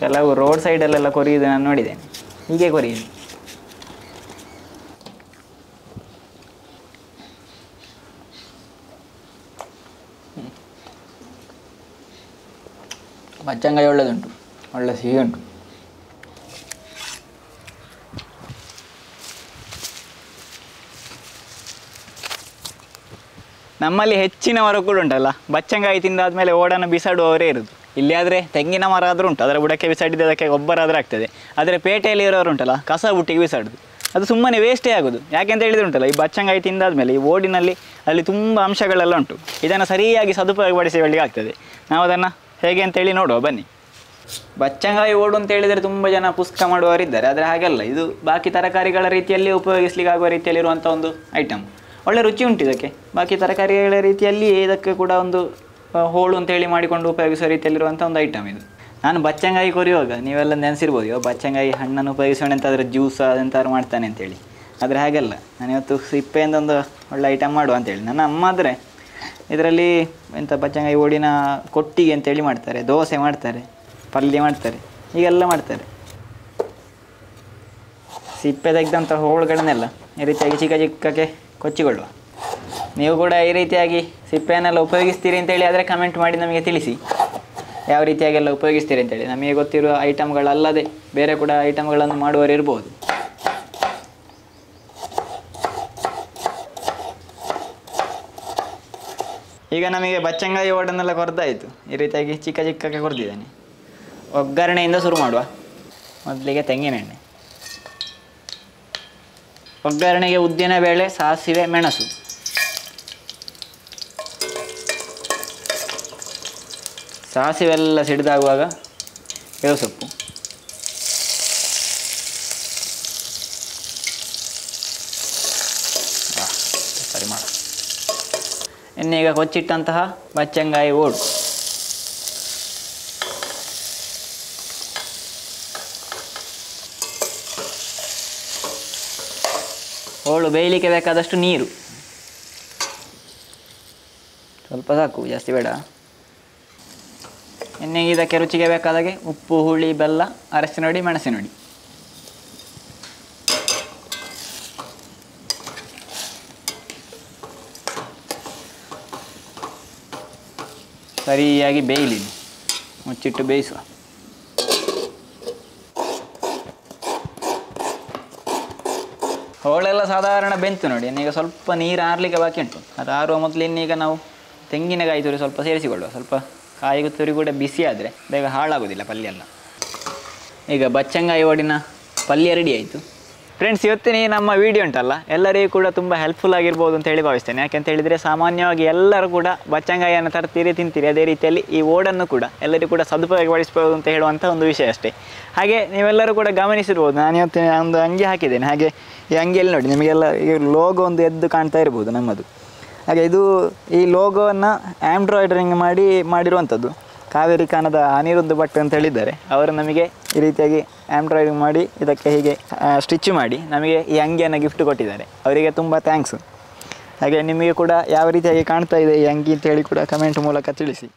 ಕೆಲವು ರೋಡ್ ಸೈಡಲ್ಲೆಲ್ಲ ಕೊರಿಯುವುದು ನಾನು ನೋಡಿದ್ದೇನೆ ಹೀಗೆ ಕೊರಿಯುದು ಮಚ್ಚಂಗಾಯಿ ಒಳ್ಳೆದುಂಟು. ಒಳ್ಳೆ ಸಿಹಿ ಉಂಟು ನಮ್ಮಲ್ಲಿ ಹೆಚ್ಚಿನವರು ಕೂಡ ಉಂಟಲ್ಲ. ಬಚ್ಚಂಗಾಯಿ ತಿಂದಾದ್ಮೇಲೆ ಓಡನ್ನು ಬಿಸಾಡುವವರೇ ಇರುದು. ಇಲ್ಲಿ ಆದರೆ ತೆಂಗಿನ ಮರ ಆದರೂ ಉಂಟು. ಅದರ ಬುಡಕ್ಕೆ ಬಿಸಾಡಿದ್ದು ಅದಕ್ಕೆ ಗೊಬ್ಬರ ಆದರೆ ಆಗ್ತದೆ. ಆದರೆ ಪೇಟೆಯಲ್ಲಿ ಇರೋರು ಉಂಟಲ್ಲ, ಕಸ ಬುಟ್ಟಿಗೆ ಬಿಸಾಡೋದು. ಅದು ಸುಮ್ಮನೆ ವೇಸ್ಟೇ ಆಗೋದು. ಯಾಕೆಂತ ಹೇಳಿದ್ರೆ ಉಂಟಲ್ಲ, ಈ ಬಚ್ಚಂಗಾಯಿ ತಿಂದಾದ್ಮೇಲೆ ಈ ಓಡಿನಲ್ಲಿ ಅಲ್ಲಿ ತುಂಬ ಅಂಶಗಳೆಲ್ಲ ಉಂಟು. ಇದನ್ನು ಸರಿಯಾಗಿ ಸದುಪಯೋಗಪಡಿಸಿಕೊಳ್ಳಿಕ್ಕೆ ಆಗ್ತದೆ. ನಾವು ಅದನ್ನು ಹೇಗೆ ಅಂತೇಳಿ ನೋಡುವ, ಬನ್ನಿ. ಬಚ್ಚಂಗಾಯಿ ಓಡು ಅಂತ ಹೇಳಿದರೆ ತುಂಬ ಜನ ಪುಸ್ತಕ ಮಾಡುವವರಿದ್ದಾರೆ. ಆದರೆ ಹಾಗಲ್ಲ. ಇದು ಬಾಕಿ ತರಕಾರಿಗಳ ರೀತಿಯಲ್ಲಿ ಉಪಯೋಗಿಸ್ಲಿಕ್ಕೆ ಆಗುವ ರೀತಿಯಲ್ಲಿರುವಂಥ ಒಂದು ಐಟಮ್ ಒಳ್ಳೆ ರುಚಿ ಉಂಟು ಇದಕ್ಕೆ. ಬಾಕಿ ತರಕಾರಿಗಳ ರೀತಿಯಲ್ಲಿ ಇದಕ್ಕೆ ಕೂಡ ಒಂದು ಹೋಳು ಅಂತ ಹೇಳಿ ಮಾಡಿಕೊಂಡು ಉಪಯೋಗಿಸುವ ರೀತಿಯಲ್ಲಿರುವಂಥ ಒಂದು ಐಟಮ್ ಇದು. ನಾನು ಬಚ್ಚಂಗಾಯಿ ಕೊರಿಯುವಾಗ ನೀವೆಲ್ಲ ನೆನೆಸಿರ್ಬೋದು ಇವಾಗ ಬಚ್ಚಂಗಾಯಿ ಹಣ್ಣನ್ನು ಉಪಯೋಗಿಸೋಣ ಅಂತ ಅದರ ಜ್ಯೂಸ್ ಅದೆಂತಾದ್ರು ಮಾಡ್ತಾನೆ ಅಂತೇಳಿ. ಆದರೆ ಹಾಗಲ್ಲ. ನಾನು ಇವತ್ತು ಸಿಪ್ಪೆಯಿಂದ ಒಂದು ಒಳ್ಳೆ ಐಟಮ್ ಮಾಡುವ ಅಂತೇಳಿ. ನನ್ನ ಅಮ್ಮ ಆದರೆ ಇದರಲ್ಲಿ ಎಂಥ ಬಚ್ಚಂಗಾಯಿ ಓಡಿನ ಕೊಟ್ಟಿಗೆ ಅಂತೇಳಿ ಮಾಡ್ತಾರೆ. ದೋಸೆ ಮಾಡ್ತಾರೆ, ಪಲ್ಯ ಮಾಡ್ತಾರೆ, ಹೀಗೆಲ್ಲ ಮಾಡ್ತಾರೆ. ಸಿಪ್ಪೆ ತೆಗೆದಂಥ ಹೋಳುಗಳನ್ನೆಲ್ಲ ಈ ರೀತಿಯಾಗಿ ಚಿಕ್ಕ ಚಿಕ್ಕಕ್ಕೆ ಕೊಚ್ಚಿಕೊಳ್ಳುವ. ನೀವು ಕೂಡ ಈ ರೀತಿಯಾಗಿ ಸಿಪ್ಪೆಯನ್ನೆಲ್ಲ ಉಪಯೋಗಿಸ್ತೀರಿ ಅಂತೇಳಿ ಆದರೆ ಕಮೆಂಟ್ ಮಾಡಿ ನಮಗೆ ತಿಳಿಸಿ. ಯಾವ ರೀತಿಯಾಗೆಲ್ಲ ಉಪಯೋಗಿಸ್ತೀರಿ ಅಂತೇಳಿ. ನಮಗೆ ಗೊತ್ತಿರುವ ಐಟಮ್ಗಳಲ್ಲದೆ ಬೇರೆ ಕೂಡ ಐಟಮ್ಗಳನ್ನು ಮಾಡುವವರು ಇರ್ಬೋದು. ಈಗ ನಮಗೆ ಬಚ್ಚಂಗಾಯಿ ಓಡನ್ನೆಲ್ಲ ಕೊರ್ದಾಯಿತು ಈ ರೀತಿಯಾಗಿ ಚಿಕ್ಕ ಚಿಕ್ಕಕ್ಕೆ ಕೊರ್ದಿದ್ದಾನೆ. ಒಗ್ಗರಣೆಯಿಂದ ಶುರು ಮಾಡುವ. ಮೊದಲಿಗೆ ತೆಂಗಿನೆಣ್ಣೆ. ಒಗ್ಗರಣೆಗೆ ಉದ್ದಿನ ಬೇಳೆ, ಸಾಸಿವೆ, ಮೆಣಸು. ಸಾಸಿವೆಲ್ಲ ಸಿಡಿದಾಗುವಾಗ ಎಳು ಸೊಪ್ಪು. ಸರಿ ಮಾಡ. ಇನ್ನೀಗ ಕೊಚ್ಚಿಟ್ಟಂತಹ ಬಚ್ಚಂಗಾಯಿ ಓಡು. ಹೋಳು ಬೇಯಲಿಕ್ಕೆ ಬೇಕಾದಷ್ಟು ನೀರು. ಸ್ವಲ್ಪ ಸಾಕು, ಜಾಸ್ತಿ ಬೇಡ. ಇನ್ನು ಇದಕ್ಕೆ ರುಚಿಗೆ ಬೇಕಾದಾಗೆ ಉಪ್ಪು, ಹುಳಿ, ಬೆಲ್ಲ ಅರಸಿನ ಹುಡಿ ಮೆಣಸಿನ ಹುಡಿ ಸರಿಯಾಗಿ ಬೇಯಲಿ. ಮುಚ್ಚಿಟ್ಟು ಬೇಯಿಸುವ. ಹೋಳೆಲ್ಲ ಸಾಧಾರಣ ಬೆಂತು ನೋಡಿ. ಇನ್ನೀಗ ಸ್ವಲ್ಪ ನೀರು ಆರಲಿಕ್ಕೆ ಬಾಕಿ ಉಂಟು ಅದು ಆರುವ ಮೊದಲು ಇನ್ನೀಗ ನಾವು ತೆಂಗಿನಕಾಯಿ ತುರಿ ಸ್ವಲ್ಪ ಸೇರಿಸಿಕೊಳ್ಳುವ. ಸ್ವಲ್ಪ ಕಾಯಿಗೂ ತುರಿ ಕೂಡ ಬಿಸಿ ಆದರೆ ಬೇಗ ಹಾಳಾಗೋದಿಲ್ಲ ಪಲ್ಯ ಎಲ್ಲ ಈಗ ಬಚ್ಚಂಗಾಯಿ ಓಡಿನ ಪಲ್ಯ ರೆಡಿ ಆಯಿತು. ಫ್ರೆಂಡ್ಸ್ ಇವತ್ತಿನ ನಮ್ಮ ವಿಡಿಯೋ ಉಂಟಲ್ಲ, ಎಲ್ಲರಿಗೂ ಕೂಡ ತುಂಬ ಹೆಲ್ಪ್ಫುಲ್ ಆಗಿರ್ಬೋದು ಅಂತ ಹೇಳಿ ಭಾವಿಸ್ತೇನೆ. ಯಾಕೆಂತ ಹೇಳಿದರೆ ಸಾಮಾನ್ಯವಾಗಿ ಎಲ್ಲರೂ ಕೂಡ ಬಚ್ಚಂಗಾಯಿಯನ್ನು ತರ್ತೀರಿ, ತಿಂತೀರಿ, ಅದೇ ರೀತಿಯಲ್ಲಿ ಈ ಓಡನ್ನು ಕೂಡ ಎಲ್ಲರಿಗೂ ಕೂಡ ಸದುಪಯೋಗಪಡಿಸ್ಬೋದು ಅಂತ ಹೇಳುವಂಥ ಒಂದು ವಿಷಯ ಅಷ್ಟೇ. ಹಾಗೆ ನೀವೆಲ್ಲರೂ ಕೂಡ ಗಮನಿಸಿರ್ಬೋದು, ನಾನು ಇವತ್ತಿನ ಒಂದು ಅಂಗಿ ಹಾಕಿದ್ದೇನೆ. ಹಾಗೆ ಈ ಅಂಗಿಯಲ್ಲಿ ನೋಡಿ, ನಿಮಗೆಲ್ಲ ಈ ಲೋಗೋ ಒಂದು ಎದ್ದು ಕಾಣ್ತಾ ಇರ್ಬೋದು ನಮ್ಮದು. ಹಾಗೆ ಇದು ಈ ಲೋಗೋವನ್ನು ಆಂಡ್ರಾಯ್ಡ್ರಿಂಗ್ ಮಾಡಿ ಮಾಡಿರುವಂಥದ್ದು ಕಾವೇರಿ ಕಾನದ ಅನಿರುದ್ಧ ಭಟ್ ಅಂತ ಹೇಳಿದ್ದಾರೆ. ಅವರು ನಮಗೆ ಈ ರೀತಿಯಾಗಿ ಆಂಡ್ರಾಯ್ಡಿಂಗ್ ಮಾಡಿ ಇದಕ್ಕೆ ಹೀಗೆ ಸ್ಟಿಚ್ ಮಾಡಿ ನಮಗೆ ಈ ಅಂಗಿಯನ್ನು ಗಿಫ್ಟ್ ಕೊಟ್ಟಿದ್ದಾರೆ. ಅವರಿಗೆ ತುಂಬ ಥ್ಯಾಂಕ್ಸ್ ಹಾಗೆ ನಿಮಗೆ ಕೂಡ ಯಾವ ರೀತಿಯಾಗಿ ಕಾಣ್ತಾ ಇದೆ ಈ ಅಂಗಿ ಅಂತ ಹೇಳಿ ಕೂಡ ಕಮೆಂಟ್ ಮೂಲಕ ತಿಳಿಸಿ.